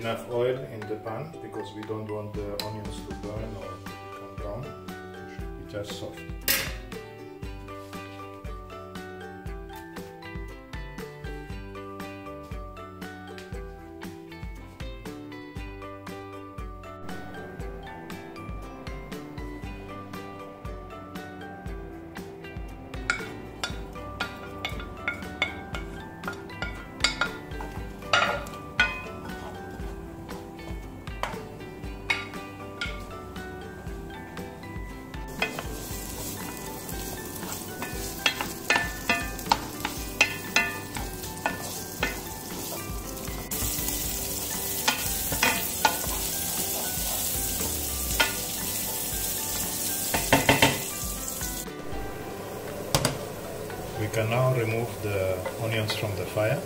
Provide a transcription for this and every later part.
enough oil in the pan because we don't want the onions to burn or become brown. It should be just soft. Can now remove the onions from the fire.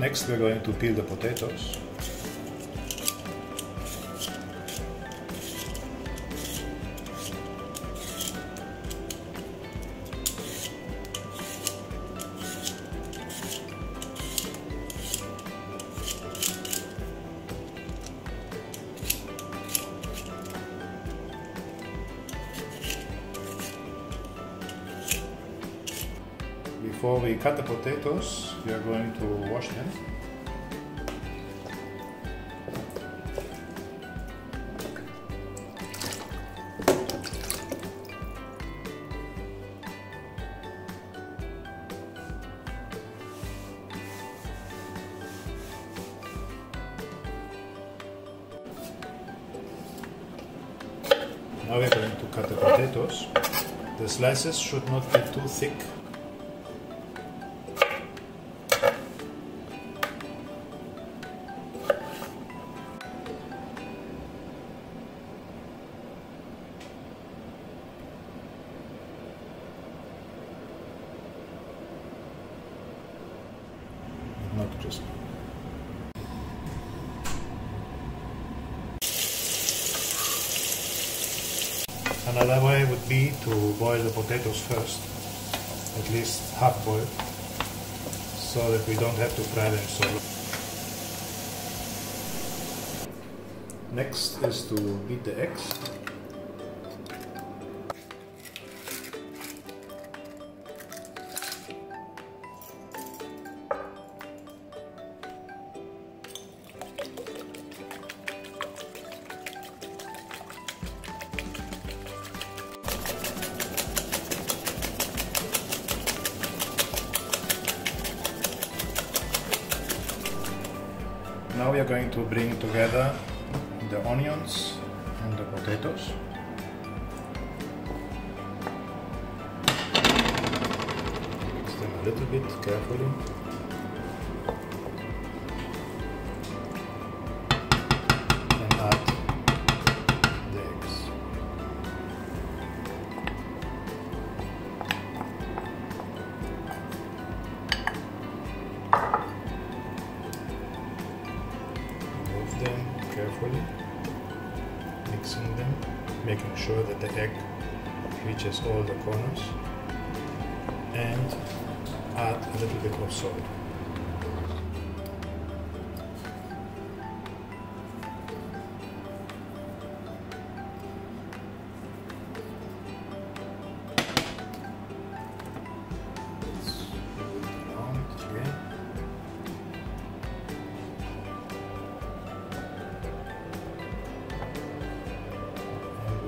Next we're going to peel the potatoes. Before we cut the potatoes, we are going to wash them. Now we are going to cut the potatoes. The slices should not be too thick crispy. Another way would be to boil the potatoes first, at least half boiled, so that we don't have to fry them so. Next is to beat the eggs. Are going to bring together the onions and the potatoes. Mix them a little bit carefully. Sure that the egg reaches all the corners, and add a little bit of salt.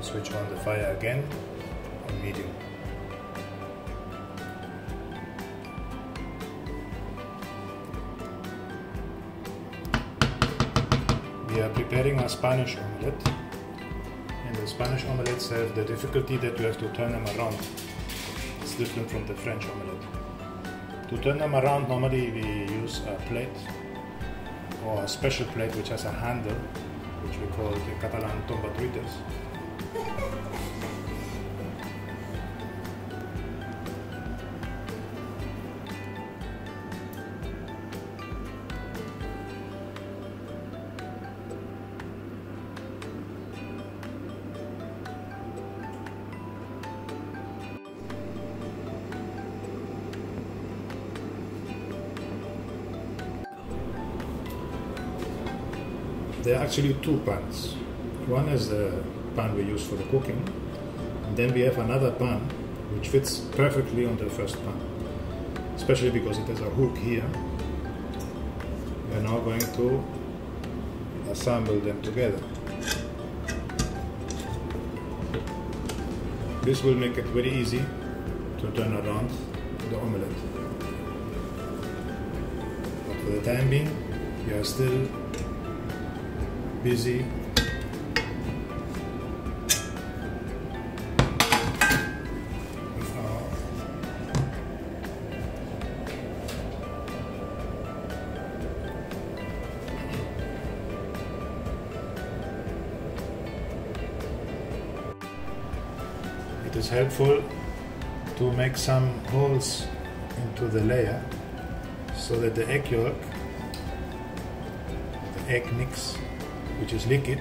Switch on the fire again on medium. We are preparing a Spanish omelette and the Spanish omelettes have the difficulty that you have to turn them around. It's different from the French omelette. To turn them around normally we use a plate or a special plate which has a handle which we call the Catalan tombatruites. There are actually two pans. One is the pan we use for the cooking, and then we have another pan which fits perfectly on the first pan, especially because it has a hook here. We are now going to assemble them together. This will make it very easy to turn around the omelette. But for the time being, we are still busy. It is helpful to make some holes into the layer so that the egg yolk, the egg mix, which is liquid,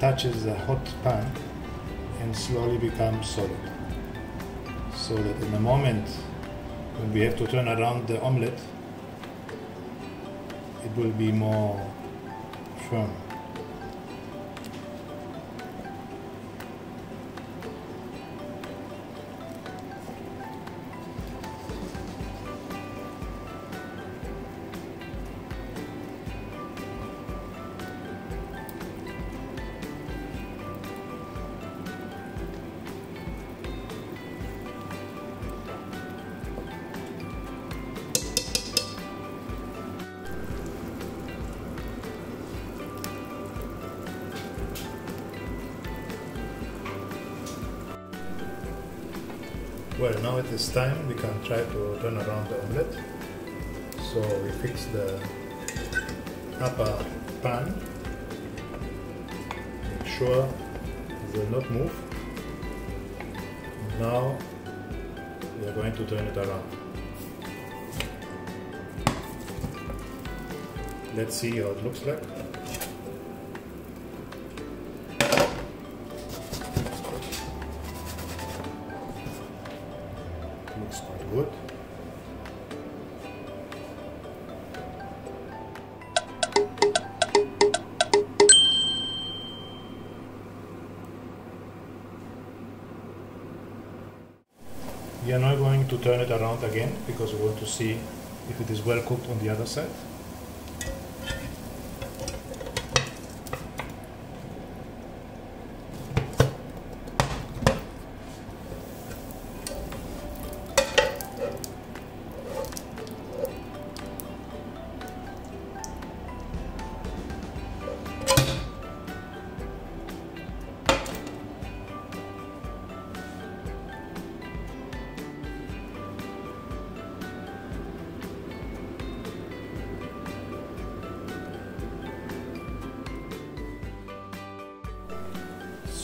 touches the hot pan and slowly becomes solid. So that in the moment when we have to turn around the omelette, it will be more firm. Well, now it is time we can try to turn around the omelette. So we fix the upper pan. Make sure it will not move. Now we are going to turn it around. Let's see how it looks like. We are now going to turn it around again because we want to see if it is well cooked on the other side.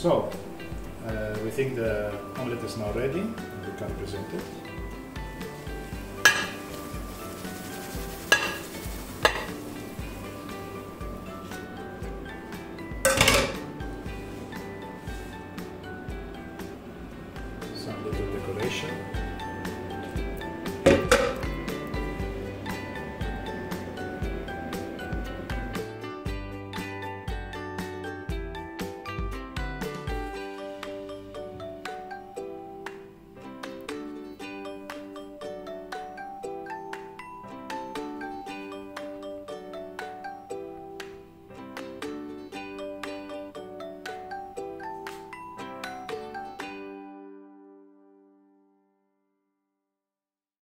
So, uh, we think the omelette is now ready we can present it. Some little decoration.